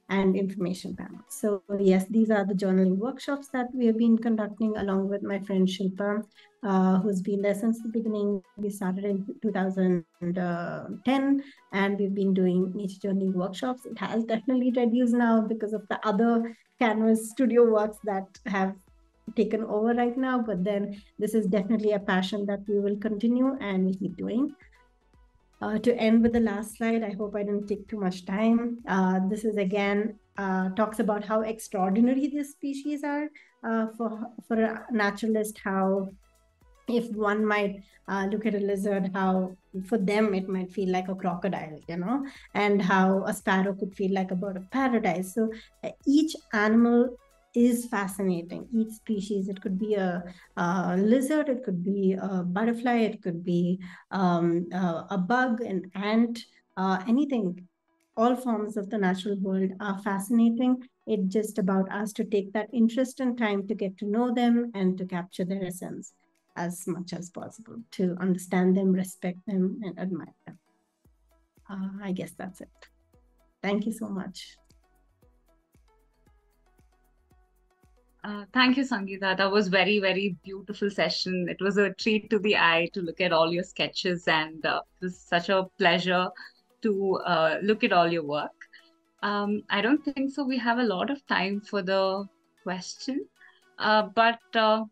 and information panels. So yes, these are the journaling workshops that we have been conducting along with my friend Shilpa, uh, who's been there since the beginning. We started in 2010 and we've been doing nature journaling workshops. It has definitely reduced now because of the other canvas studio works that have taken over right now, but then this is definitely a passion that we will continue and we keep doing. Uh, to end with the last slide, I hope I didn't take too much time. Uh, this is again uh, talks about how extraordinary these species are uh, for for a naturalist. How if one might uh, look at a lizard, how for them it might feel like a crocodile, you know, and how a sparrow could feel like a bird of paradise. So uh, each animal is fascinating. Each species, it could be a, a lizard, it could be a butterfly, it could be um, a, a, bug, an ant, uh, anything. All forms of the natural world are fascinating. It's just about us to take that interest and time to get to know them and to capture their essence as much as possible, to understand them, respect them, and admire them. Uh, I guess that's it. Thank you so much. Uh, thank you, Sangeetha. That was very, very beautiful session. It was a treat to the eye to look at all your sketches, and uh, it was such a pleasure to uh, look at all your work. Um, I don't think so. We have a lot of time for the question, uh, but uh,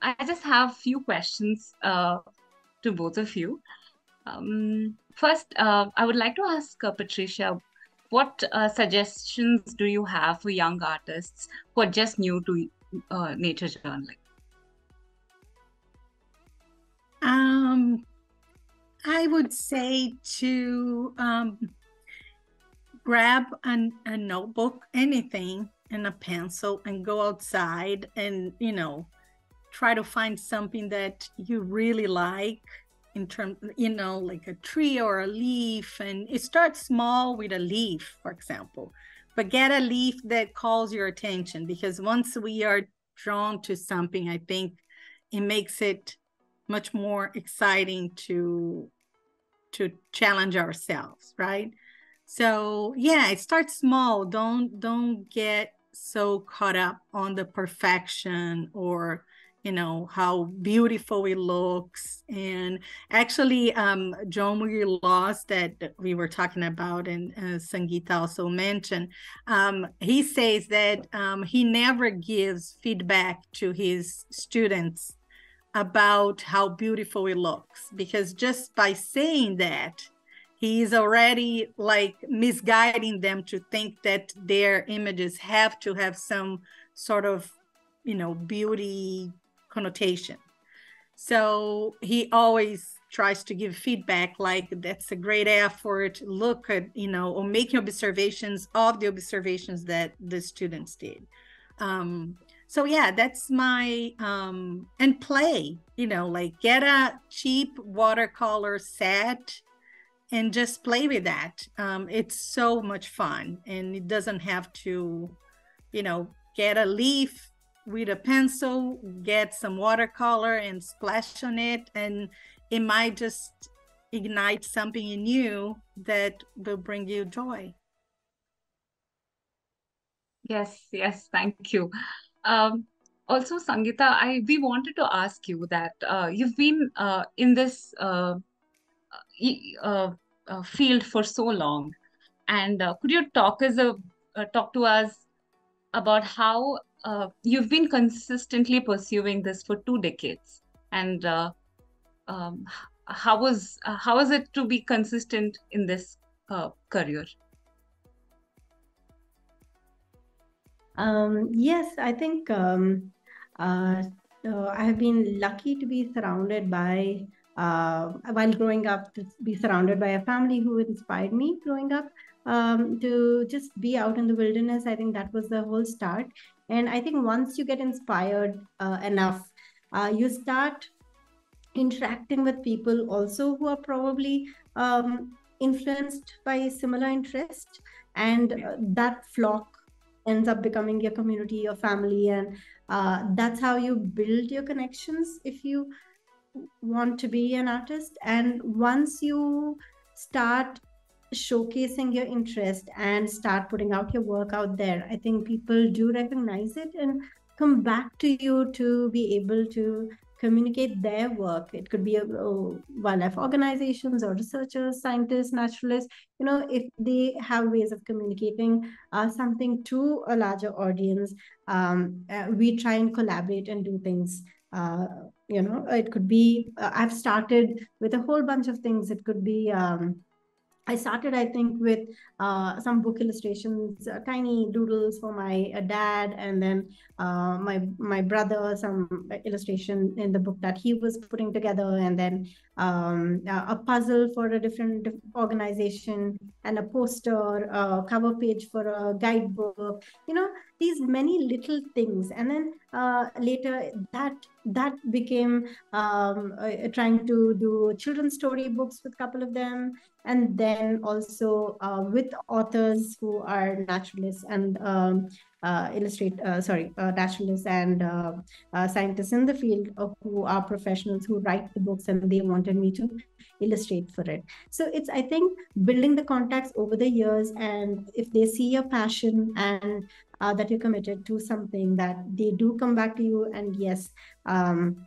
I just have a few questions uh, to both of you. Um, first, I would like to ask Patricia what uh, suggestions do you have for young artists who are just new to uh, nature journaling? Um, I would say to um, grab an, a notebook, anything, and a pencil, and go outside and, you know, try to find something that you really like in terms, you know, like a tree or a leaf. And it starts small with a leaf, for example, but get a leaf that calls your attention because once we are drawn to something, I think it makes it much more exciting to to challenge ourselves, right? So yeah, it starts small. Don't don't get so caught up on the perfection or you know how beautiful it looks and actually um John Muir Laws that we were talking about and uh, sangeetha also mentioned um he says that um he never gives feedback to his students about how beautiful it looks because just by saying that he's already like misguiding them to think that their images have to have some sort of you know beauty connotation. So he always tries to give feedback like that's a great effort. Look at you know or making observations of the observations that the students did. Um, so yeah that's my um and play you know like get a cheap watercolor set and just play with that. Um it's so much fun and it doesn't have to you know get a leaf with a pencil get some watercolor and splash on it and it might just ignite something in you that will bring you joy. Yes yes thank you. Um, also, Sangeetha, I we wanted to ask you that uh, you've been uh, in this uh, uh, uh field for so long, and uh, could you talk as a talk to us about how you've been consistently pursuing this for two decades, and um, how was how was it to be consistent in this career? Um, yes, I think um, uh, uh, I have been lucky to be surrounded by, uh, while growing up, to be surrounded by a family who inspired me growing up um, to just be out in the wilderness. I think that was the whole start. And I think once you get inspired uh, enough, uh, you start interacting with people also who are probably um, influenced by similar interest. And uh, that flock ends up becoming your community your family and uh, that's how you build your connections if you want to be an artist and once you start showcasing your interest and start putting out your work out there i think people do recognize it and come back to you to be able to communicate their work. It could be a, a wildlife organizations or researchers, scientists, naturalists. You know, if they have ways of communicating uh, something to a larger audience, um, uh, we try and collaborate and do things. Uh, you know, it could be. Uh, I've started with a whole bunch of things. It could be. Um, I started, I think, with uh, some book illustrations, uh, tiny doodles for my uh, dad, and then uh, my my brother, some illustration in the book that he was putting together, and then um, a puzzle for a different organization, and a poster, a cover page for a guidebook. You know, these many little things, and then uh, later that that became um, uh, trying to do children's story books with a couple of them and then also uh, with authors who are naturalists and um, uh, illustrate uh, sorry uh, naturalists and uh, uh, scientists in the field who are professionals who write the books and they wanted me to illustrate for it so it's i think building the contacts over the years and if they see your passion and that you're committed to something that they do come back to you and yes um,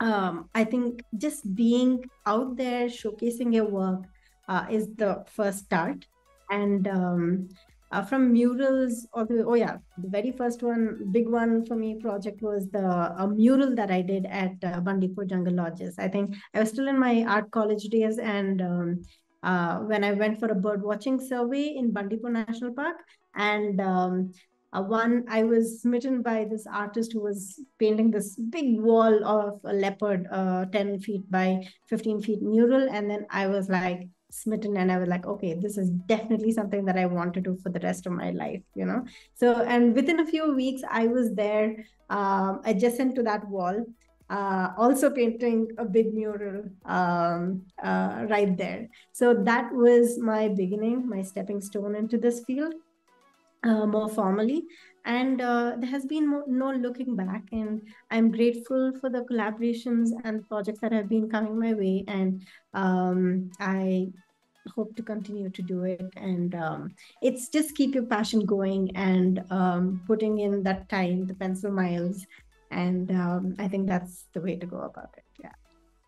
um, I think just being out there, showcasing your work, uh, is the first start. And um, uh, from murals, or the, oh yeah, the very first one, big one for me project was the a mural that I did at uh, Bandipur Jungle Lodges. I think I was still in my art college days, and um, uh, when I went for a bird watching survey in Bandipur National Park, and um, uh, one i was smitten by this artist who was painting this big wall of a leopard uh, 10 feet by 15 feet mural and then i was like smitten and i was like okay this is definitely something that i want to do for the rest of my life you know? So and within a few weeks i was there um, adjacent to that wall uh, also painting a big mural um, uh, right there. So that was my beginning my stepping stone into this field uh, more formally and uh, there has been more, no looking back and i'm grateful for the collaborations and projects that have been coming my way and um, i hope to continue to do it and um, it's just keep your passion going and um, putting in that time the pencil miles and um, i think that's the way to go about it yeah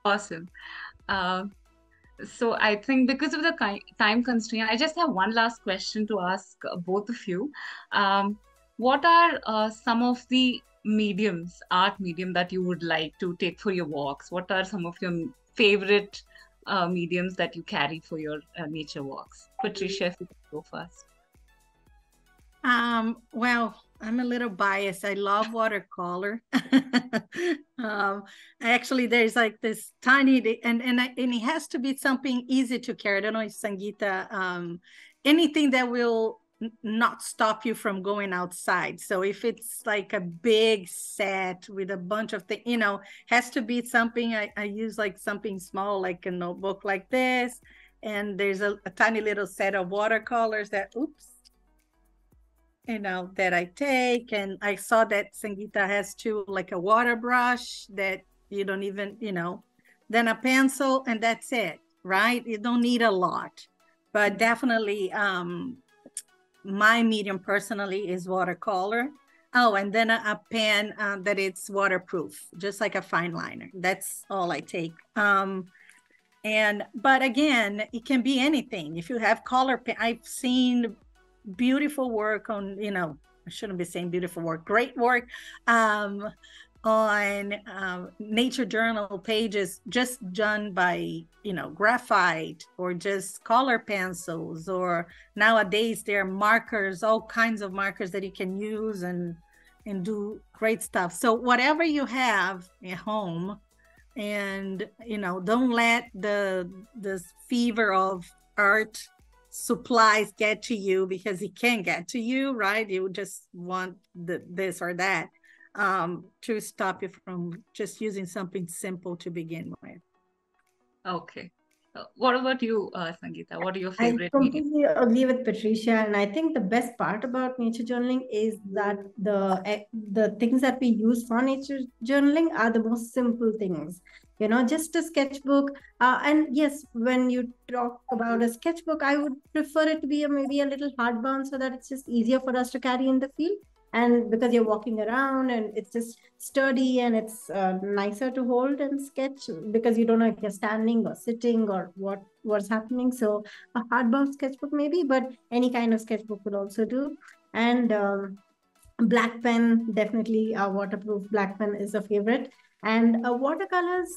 awesome uh, so I think because of the time constraint, I just have one last question to ask both of you. What are uh, some of the mediums, art medium that you would like to take for your walks? What are some of your favorite uh, mediums that you carry for your uh, nature walks? Patricia, if you go first. Um, well, I'm a little biased. I love watercolor. um, actually, there's like this tiny, and and I, and it has to be something easy to carry. I don't know if Sangeetha, um, anything that will not stop you from going outside. So if it's like a big set with a bunch of things, you know, has to be something I, I use like something small, like a notebook like this. And there's a, a tiny little set of watercolors that, oops, you know, that I take. And I saw that Sangeetha has too, like a water brush that you don't even, you know, then a pencil and that's it, right? You don't need a lot. But definitely um, my medium personally is watercolor. Oh, and then a, a pen uh, that it's waterproof, just like a fine liner. That's all I take. Um, and but again, it can be anything. If you have color pen, I've seen beautiful work on. You know, I shouldn't be saying beautiful work. Great work um, on um, nature journal pages just done by you know graphite or just color pencils or nowadays there are markers all kinds of markers that you can use and and do great stuff. So whatever you have at home and you know don't let the this fever of art supplies get to you because it can get to you right? You just want the, this or that um, to stop you from just using something simple to begin with. Okay. Uh, what about you, uh, Sangeetha? What are your favorite? I completely agree with Patricia, and I think the best part about nature journaling is that the eh, the things that we use for nature journaling are the most simple things. You know, just a sketchbook. Uh, and yes, when you talk about a sketchbook, I would prefer it to be a, maybe a little hardbound so that it's just easier for us to carry in the field and because you're walking around and it's just sturdy and it's uh, nicer to hold and sketch because you don't know if you're standing or sitting or what what's happening. So a hardbound sketchbook maybe but any kind of sketchbook will also do. And um, black pen definitely a waterproof black pen is a favorite. And uh, watercolors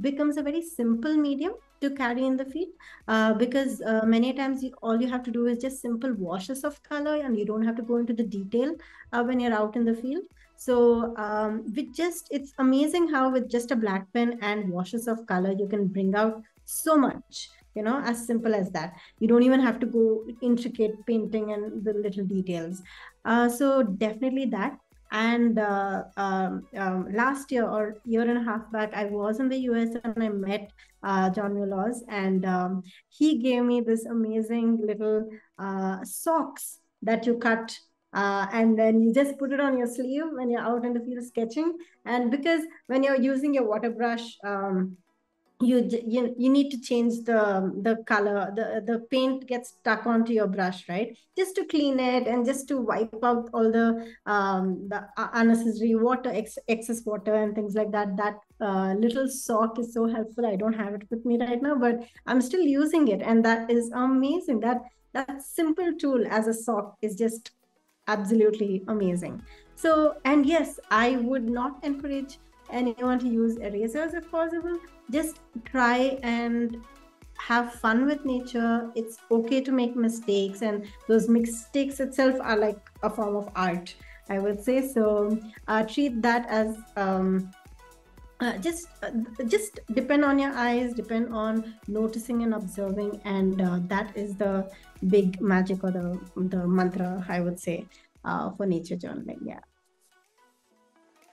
becomes a very simple medium to carry in the field uh, because uh, many times you, all you have to do is just simple washes of color and you don't have to go into the detail uh, when you're out in the field. So um, with just it's amazing how with just a black pen and washes of color you can bring out so much you know as simple as that. You don't even have to go intricate painting and the little details. Uh, so definitely that and uh, um, um, last year or year and a half back, I was in the US and I met uh, John Muir Laws, and um, he gave me this amazing little uh, socks that you cut. Uh, and then you just put it on your sleeve when you're out in the field sketching. And because when you're using your water brush, um, you, you you need to change the the color the the paint gets stuck onto your brush right? Just to clean it and just to wipe out all the um the unnecessary water ex- excess water and things like that. That uh, little sock is so helpful. I don't have it with me right now but i'm still using it. And that is amazing. That that simple tool as a sock is just absolutely amazing. So and yes i would not encourage anyone to use erasers if possible just try and have fun with nature. It's okay to make mistakes and those mistakes itself are like a form of art i would say. So uh, treat that as um, uh, just uh, just depend on your eyes depend on noticing and observing and uh, that is the big magic or the the mantra i would say uh, for nature journaling. Yeah.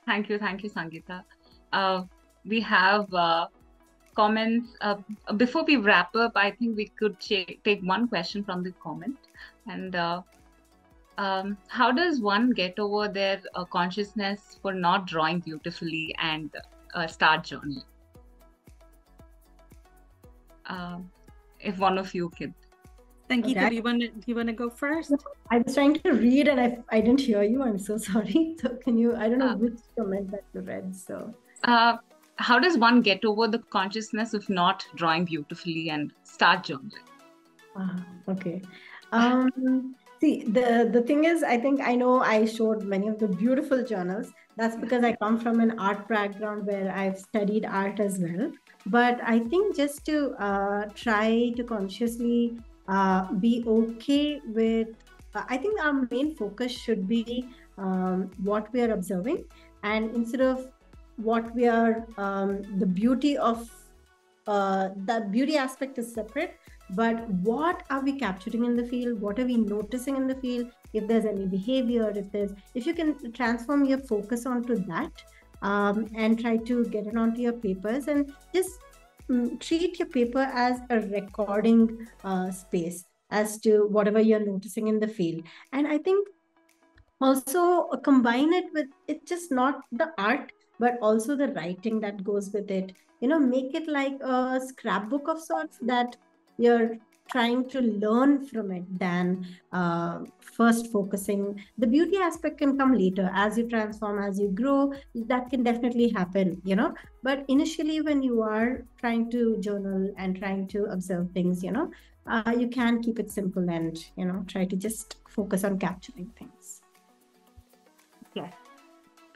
Thank you thank you sangeetha. Uh, we have comments. Uh, before we wrap up, I think we could ch- take one question from the comment. And uh, um, how does one get over their uh, consciousness for not drawing beautifully and uh, start journaling? Um, if one of you could. Thank you. Okay. Do you want to do you want to go first? I was trying to read and I, I didn't hear you. I'm so sorry. So can you? I don't know uh, which comment that you read. So. Uh, how does one get over the consciousness of not drawing beautifully and start journaling? Uh, okay. Um, See, the, the thing is, I think I know I showed many of the beautiful journals. That's because I come from an art background where I've studied art as well. But I think just to uh, try to consciously uh, be okay with, uh, I think our main focus should be um, what we are observing. And instead of what we are, um, the beauty of uh, that beauty aspect is separate but what are we capturing in the field? What are we noticing in the field? If there's any behavior if there's if you can transform your focus onto that um, and try to get it onto your papers and just um, treat your paper as a recording uh, space as to whatever you're noticing in the field. And i think also combine it with it's just not the art but also the writing that goes with it. You know make it like a scrapbook of sorts that you're trying to learn from it than uh, first focusing. The beauty aspect can come later. As you transform as you grow that can definitely happen you know. But initially when you are trying to journal and trying to observe things you know uh, you can keep it simple and you know try to just focus on capturing things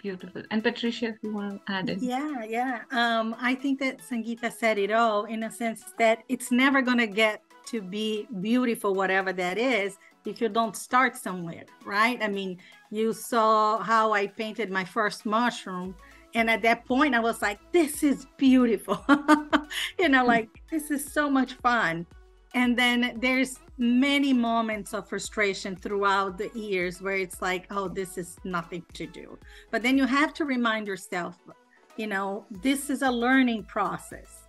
beautiful. And patricia if you want to add it yeah yeah. Um, i think that sangeetha said it all in a sense that it's never going to get to be beautiful whatever that is if you don't start somewhere right? I mean you saw how i painted my first mushroom and at that point i was like this is beautiful. You know like this is so much fun and then there's many moments of frustration throughout the years where it's like oh this is nothing to do. But then you have to remind yourself you know this is a learning process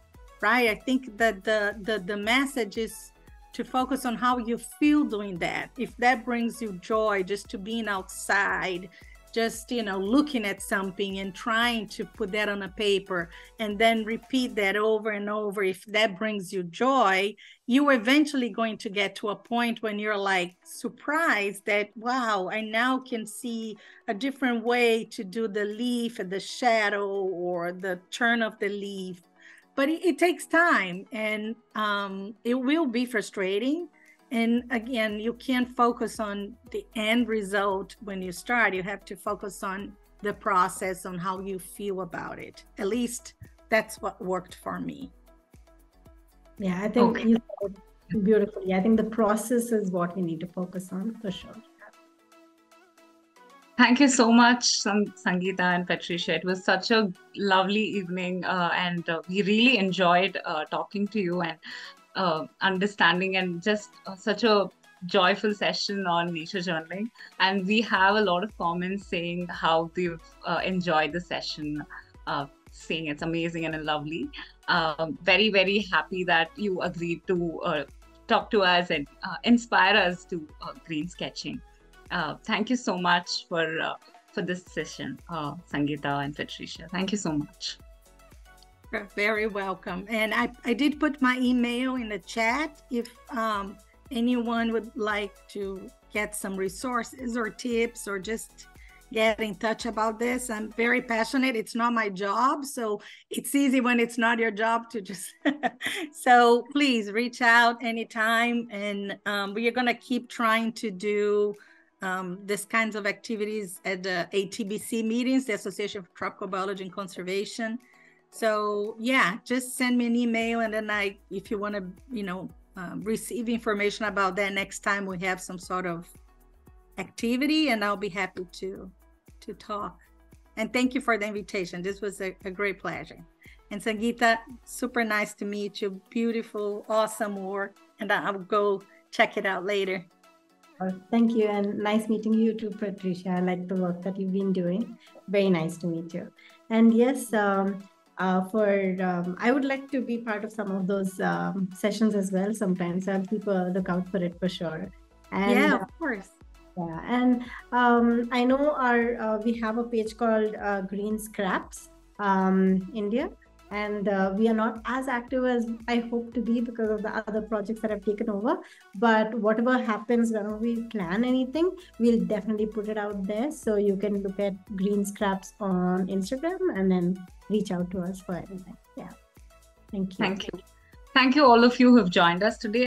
right? I think that the the, the message is to focus on how you feel doing that. If that brings you joy just to being outside just you know looking at something and trying to put that on a paper and then repeat that over and over. If that brings you joy you're eventually going to get to a point when you're like surprised that wow i now can see a different way to do the leaf and the shadow or the turn of the leaf. But it, it takes time and um, it will be frustrating and again you can't focus on the end result when you start you have to focus on the process on how you feel about it at least that's what worked for me yeah i think okay. you said beautifully i think the process is what we need to focus on for sure Thank you so much, Sangeetha and Patricia. It was such a lovely evening, uh, and uh, we really enjoyed uh, talking to you. And uh, understanding and just uh, such a joyful session on nature journaling. And we have a lot of comments saying how they've uh, enjoyed the session, uh, saying it's amazing and lovely. Um, very, very happy that you agreed to uh, talk to us and uh, inspire us to green sketching. thank you so much for for this session, Sangeetha and Patricia. Thank you so much. Very welcome. And I, I did put my email in the chat if um, anyone would like to get some resources or tips or just get in touch about this. I'm very passionate. It's not my job. So it's easy when it's not your job to just. so please reach out anytime. And um, we are going to keep trying to do um, this kinds of activities at the ATBC meetings, the Association for Tropical Biology and Conservation. So yeah, just send me an email, and then I, if you want to, you know, um, receive information about that next time we have some sort of activity, and I'll be happy to to talk. And thank you for the invitation. This was a, a great pleasure. And Sangeetha, super nice to meet you. Beautiful, awesome work, and I'll go check it out later. thank you, and nice meeting you too, Patricia. I like the work that you've been doing. Very nice to meet you. And yes, um, uh, for um, I would like to be part of some of those um, sessions as well. Sometimes I'll keep a lookout for it for sure. And, yeah, of course. Yeah, and um, I know our uh, we have a page called uh, Green Scraps um, India, and uh, we are not as active as I hope to be because of the other projects that I've taken over. But whatever happens when we plan anything, we'll definitely put it out there. So you can look at Green Scraps on Instagram and then reach out to us for anything. Yeah. Thank you. Thank you. Thank you, all of you who have joined us today.